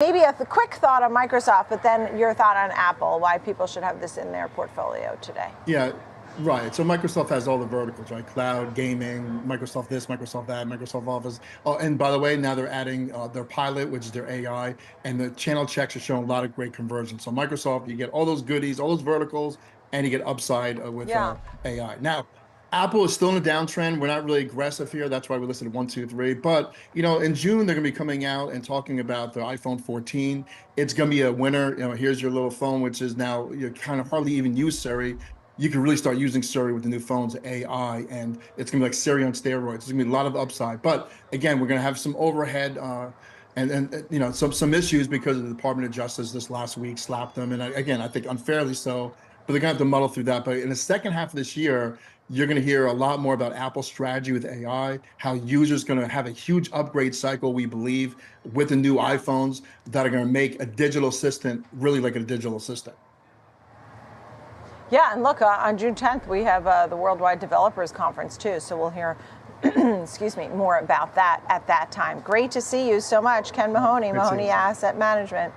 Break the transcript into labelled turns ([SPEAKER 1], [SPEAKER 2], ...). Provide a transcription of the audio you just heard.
[SPEAKER 1] Maybe a quick thought on Microsoft, but then your thought on Apple, why people should have this in their portfolio today.
[SPEAKER 2] Yeah, right. So Microsoft has all the verticals, right? Cloud, gaming, Microsoft this, Microsoft that, Microsoft Office. Oh, and by the way, now they're adding uh, their Pilot, which is their AI, and the channel checks are showing a lot of great conversion. So Microsoft, you get all those goodies, all those verticals, and you get upside uh, with
[SPEAKER 1] Yeah.
[SPEAKER 2] uh, AI. Now, Apple is still in a downtrend. We're not really aggressive here. That's why we listed one, two, three. But you know, in June they're going to be coming out and talking about the iPhone 14. It's going to be a winner. You know, here's your little phone, which is now you kind of hardly even use Siri. You can really start using Siri with the new phones, AI, and it's going to be like Siri on steroids. It's going to be a lot of upside. But again, we're going to have some overhead. Uh, and, and uh, you know some some issues because of the Department of Justice this last week slapped them, and I, again I think unfairly so. But they're gonna have to muddle through that. But in the second half of this year, you're gonna hear a lot more about Apple's strategy with AI, how users gonna have a huge upgrade cycle, we believe, with the new iPhones that are gonna make a digital assistant really like a digital assistant.
[SPEAKER 1] Yeah, and look, uh, on June 10th, we have uh, the Worldwide Developers Conference too, so we'll hear, excuse me, more about that at that time. Great to see you so much, Ken Mahoney, Mahoney. Asset Management.